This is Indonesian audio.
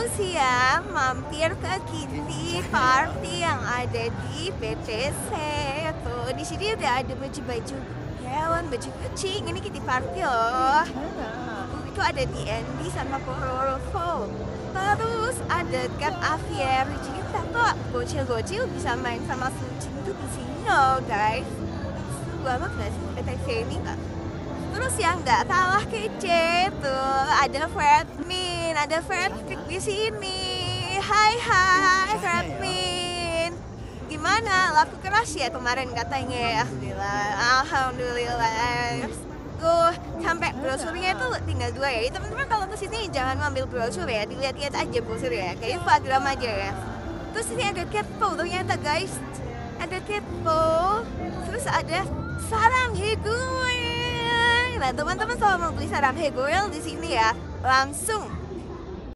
aku siang mampir ke Kindi Party yang ada di BTC. Tuh, di sini udah ada baju-baju hewan, baju kucing. Ini Kitty Party loh. Tuh, itu ada di Andy sama Kororofo. Terus ada kan aviary kita tuh bocil-bocil bisa main sama kucing itu di sini loh guys. Seru banget gak sih BTC ini kak? Terus yang nggak kalah kece tuh ada Fredmin, ada Fredrik di sini. Hai hai Fredmin. Gimana? Laku keras ya kemarin katanya ya. Alhamdulillah. Alhamdulillah. Tuh sampai brosurnya itu tinggal dua ya. Teman-teman kalau ke sini jangan ngambil brosur ya, dilihat-lihat aja brosur ya. Kayak Instagram aja ya. Terus ini ada catpo ternyata guys. Ada catpo. Terus ada sarang higuel. Nah teman-teman kalau mau beli sarang higuel di sini ya langsung